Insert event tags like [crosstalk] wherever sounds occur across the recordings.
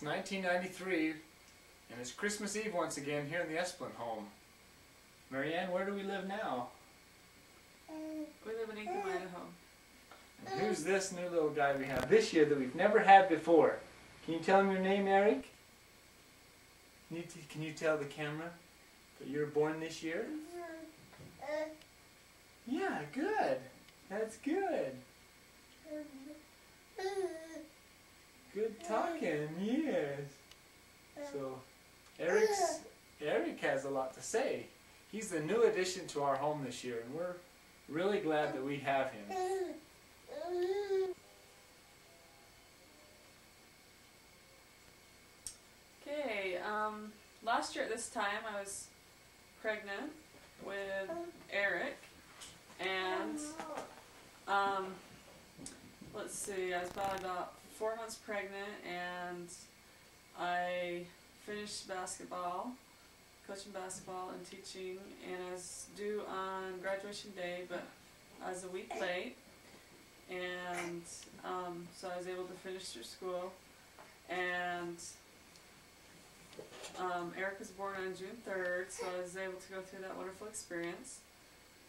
It's 1993, and it's Christmas Eve once again here in the Esplin home. Marianne, where do we live now? We live in Inkom, Idaho. And who's this new little guy we have this year that we've never had before? Can you tell him your name, Eric? Can you, can you tell the camera that you were born this year? Yeah, good. That's good. Good talking, yes. So, Eric's Eric has a lot to say. He's the new addition to our home this year, and we're really glad that we have him. Okay, um, last year at this time I was pregnant with Eric, and um, let's see, I was about, about four months pregnant, and I finished basketball, coaching basketball and teaching, and I was due on graduation day, but I was a week late, and um, so I was able to finish through school, and um, Eric was born on June 3rd, so I was able to go through that wonderful experience.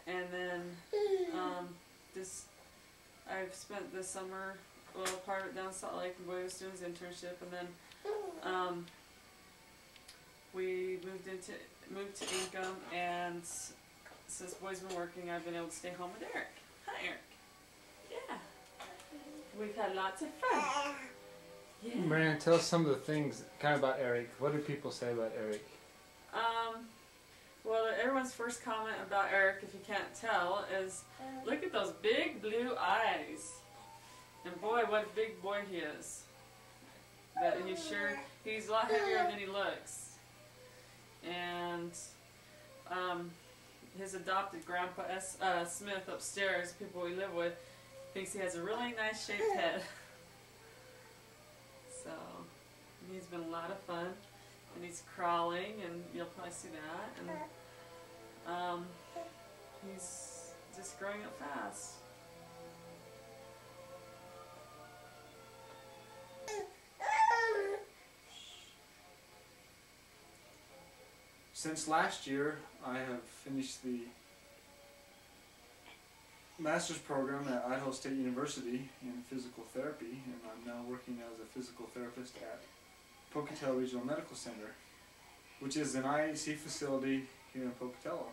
And then um, this, I've spent the summer, well, part of it down Salt Lake, and Boy was doing his internship, and then um, we moved into moved to Inkom, and since Boy's been working, I've been able to stay home with Eric. Hi, Eric. Yeah, we've had lots of fun. Yeah. Marianne, tell us some of the things kind of about Eric. What do people say about Eric? Um, well, everyone's first comment about Eric, if you can't tell, is look at those big blue eyes. And boy, what a big boy he is. But he's sure, he's a lot heavier than he looks. And um, his adopted grandpa S, uh, Smith upstairs, people we live with, thinks he has a really nice shaped head. [laughs] So, he's been a lot of fun and he's crawling, and you'll probably see that. And um, he's just growing up fast. Since last year, I have finished the master's program at Idaho State University in physical therapy, and I'm now working as a physical therapist at Pocatello Regional Medical Center, which is an IAC facility here in Pocatello.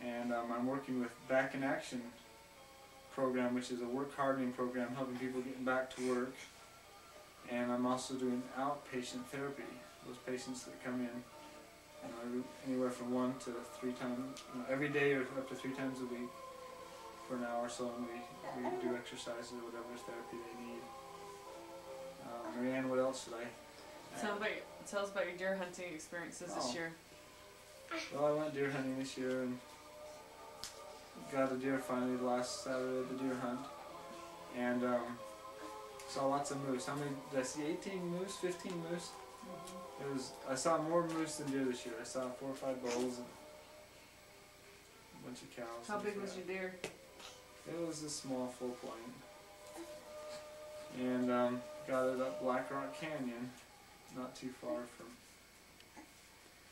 And um, I'm working with Back in Action program, which is a work hardening program helping people getting back to work. And I'm also doing outpatient therapy. Those patients that come in you know, anywhere from one to three times, you know, every day or up to three times a week for an hour or so, and we, we do exercises or whatever therapy they need. Um, Marianne, what else should I? add? Tell, about, tell us about your deer hunting experiences Oh. this year. Well, I went deer hunting this year and got a deer finally last Saturday at the deer hunt, and um, saw lots of moose. How many? Did I see 18 moose? 15 moose? It was. I saw more moose than deer this year. I saw four or five bulls and a bunch of cows. How big was your deer? It was a small full point. And um, got it up Black Rock Canyon, not too far from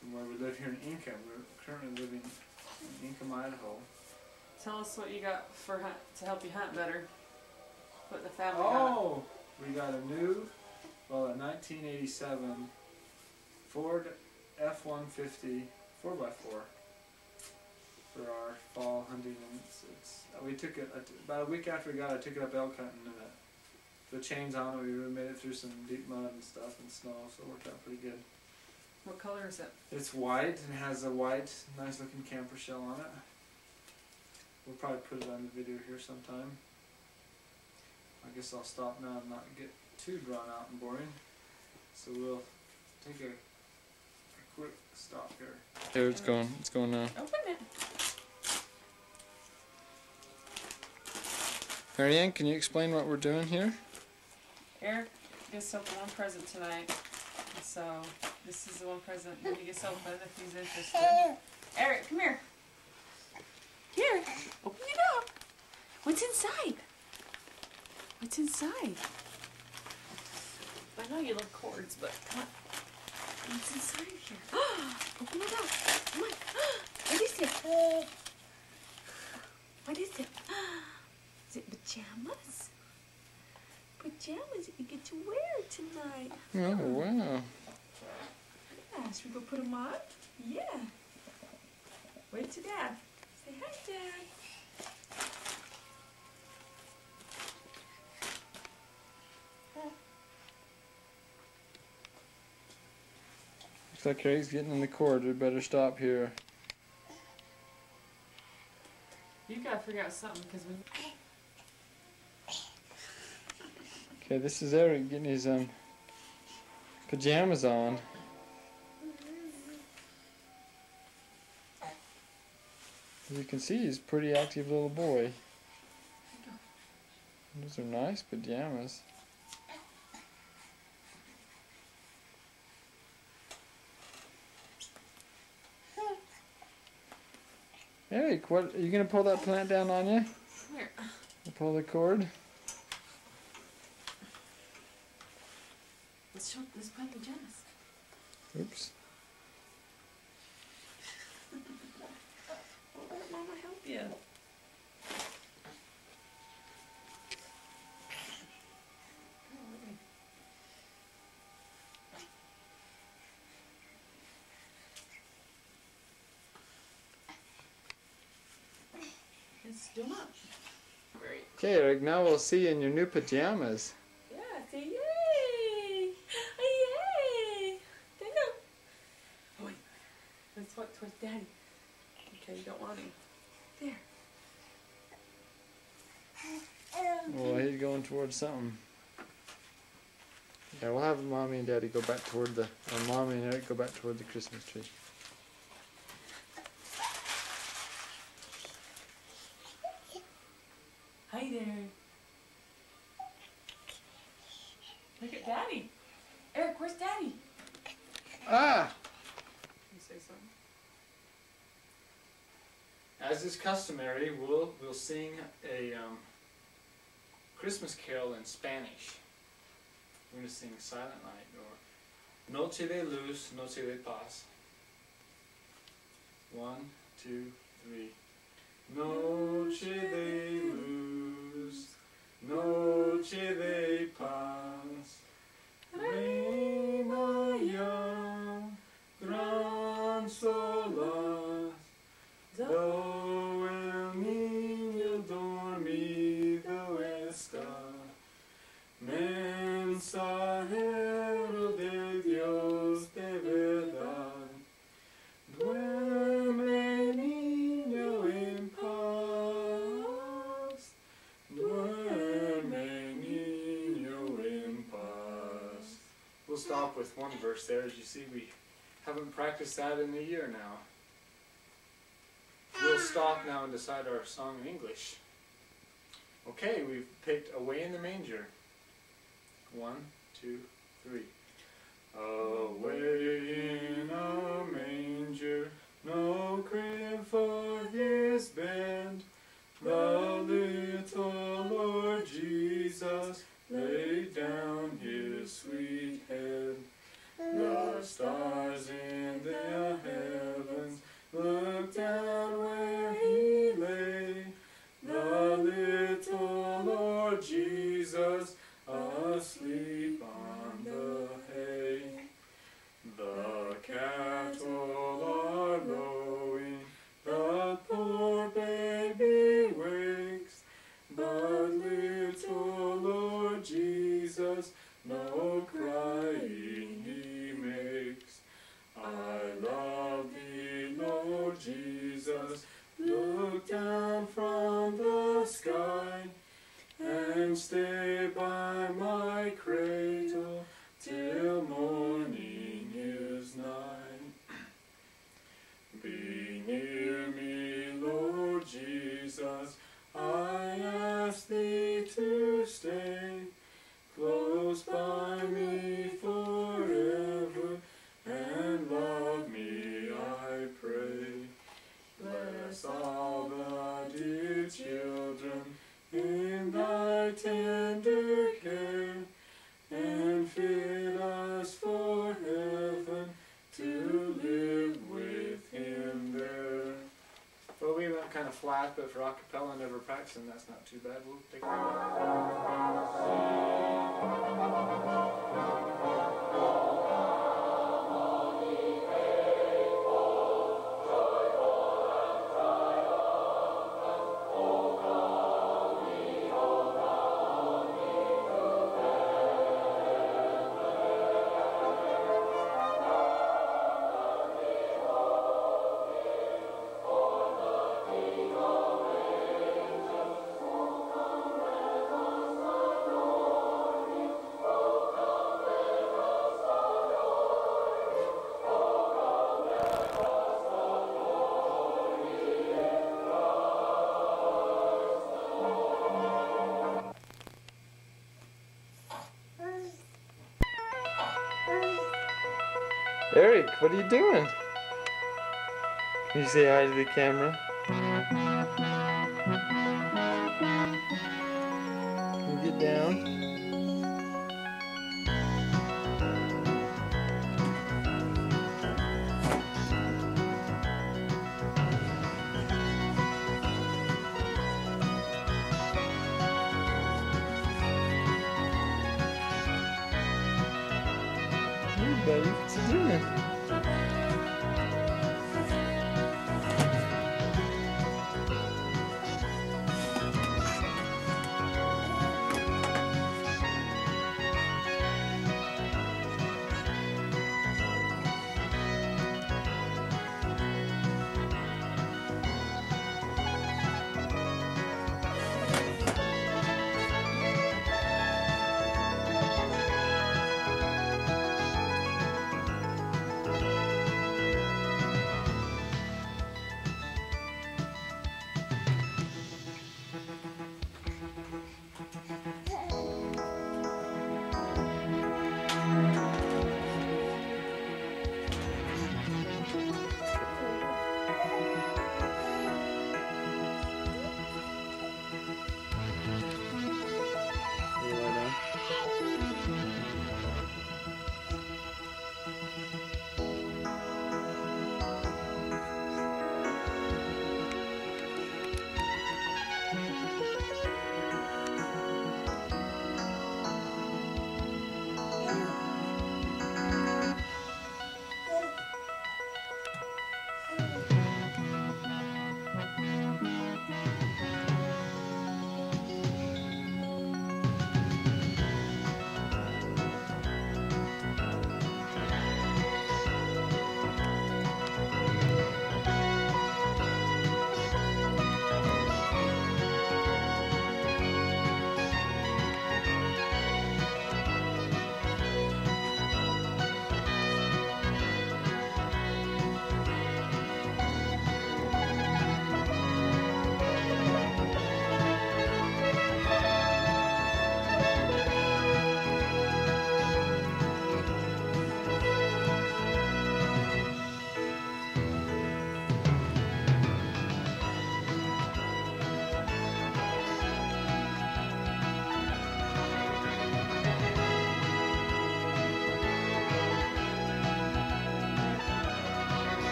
from where we live here in Inkom. We're currently living in Inkom, Idaho. Tell us what you got for hunt, to help you hunt better. What the family got. Oh, we got a new, well, a 1987 Ford F-150 4x4 for our fall hunting. And it's, it's, uh, we took it uh, about a week after we got it. I took it up elk hunting and it, the chains on it. We really made it through some deep mud and stuff and snow, so it worked out pretty good. What color is it? It's white and has a white, nice looking camper shell on it. We'll probably put it on the video here sometime. I guess I'll stop now and not get too drawn out and boring. So we'll take a, a quick stop here. There it's going. It's going now. Open it. Marianne, can you explain what we're doing here? Eric gets open one present tonight. So this is the one present that he gets open if he's interested. Eric, come here. Here, open it up. What's inside? What's inside? I know you love cords, but come on. What's inside here? [gasps] Open it up. Come on. [gasps] What is it? [gasps] What is it? Is it pajamas? Pajamas that you get to wear tonight. Oh wow! Yeah, should we go put them on? Yeah. Wait to Dad. Say hi, Dad. Looks like Craig's getting in the cord. We better stop here. You gotta figure out something because we. Okay, this is Eric getting his um pajamas on. As you can see, he's a pretty active little boy. Those are nice pajamas. What are you gonna pull that plant down on you? Here. Pull the cord. Okay, Eric. Now we'll see you in your new pajamas. Yeah, say yay! Yay! There you go. Oh, wait. Let's walk towards Daddy. Okay, you don't want him. There. Well, he's going towards something. Yeah, we'll have mommy and daddy go back toward the, or mommy and Eric go back toward the Christmas tree. Hi there. Look at Daddy. Eric, where's Daddy? Ah! You say something? As is customary, we'll we'll sing a um, Christmas carol in Spanish. We're going to sing Silent Night or Noche de Luz, Noche de Paz. One, two, three. Noche de luz, noche de paz. Reina ya, gran solar. One verse there. As you see, we haven't practiced that in a year now. We'll stop now and decide our song in English. Okay, we've picked Away in the Manger. One, two, three. Away in a manger, no crib for his bed, the little Lord Jesus laid down his sweet head. The stars in the heavens looked down where he lay. The little Lord Jesus asleep on the hay. The cattle are lowing, the poor baby wakes, but little Lord Jesus no flat, but for a cappella never practicing, that's not too bad. We'll take. Eric, what are you doing? Can you say hi to the camera?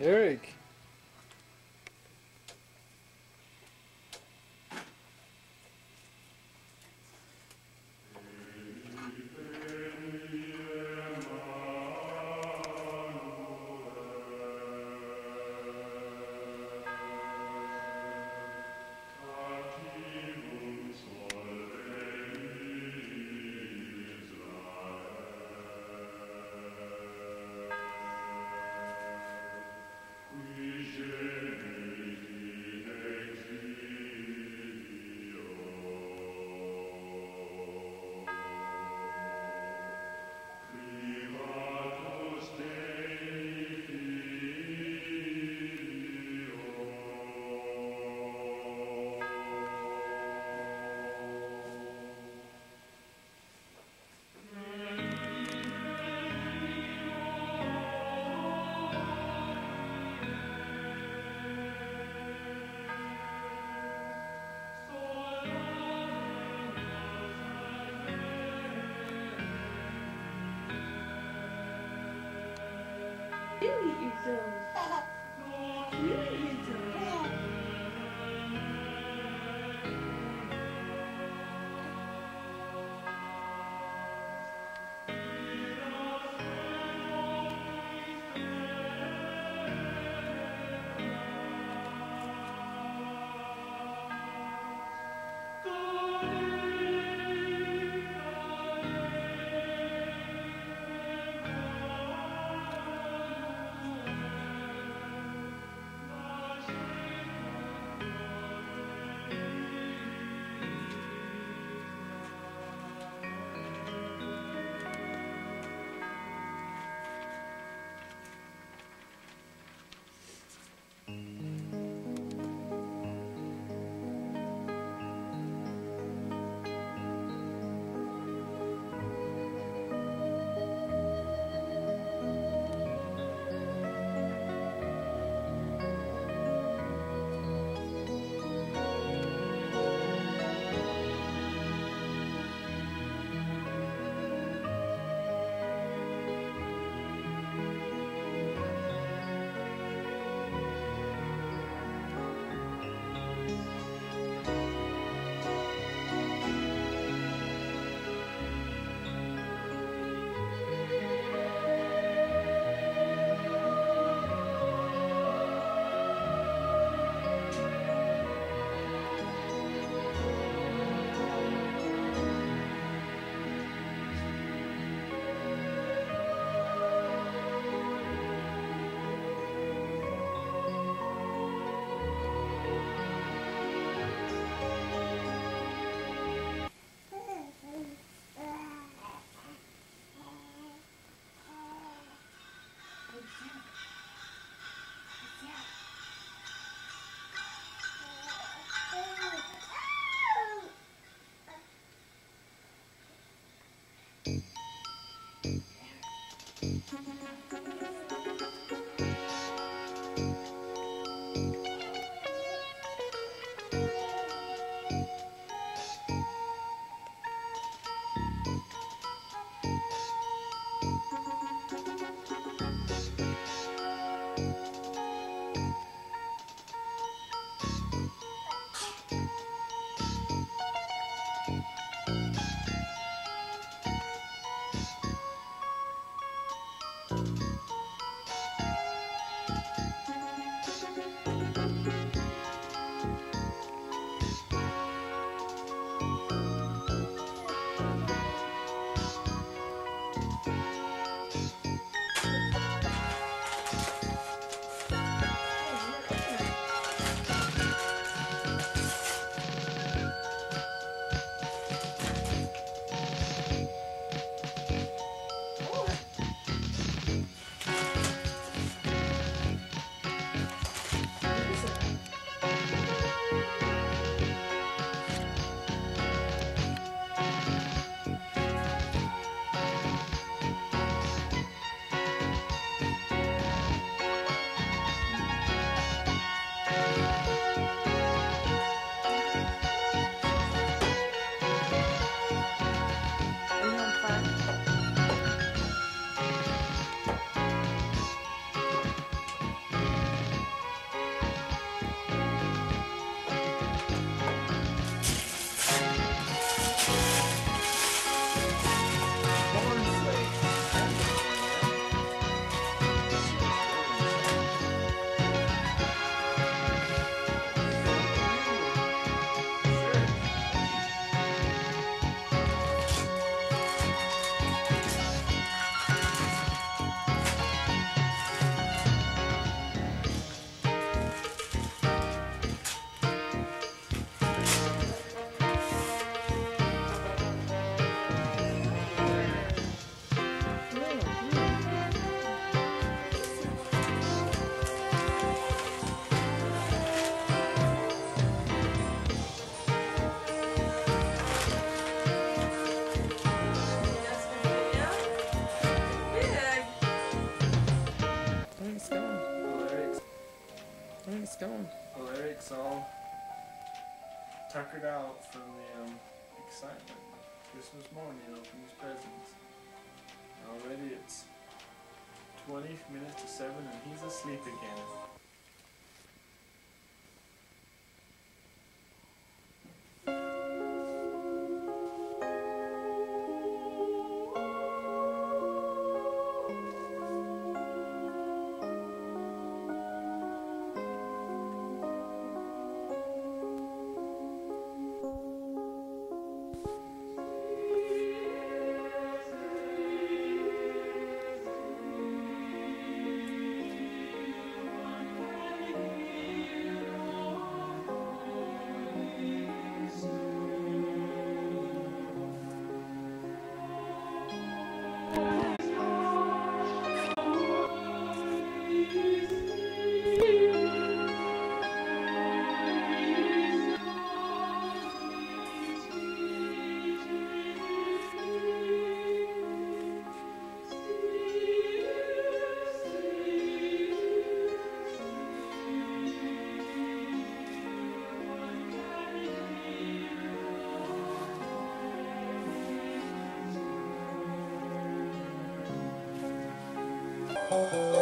Eric. Eat minutes to 7 and he's asleep again. Oh.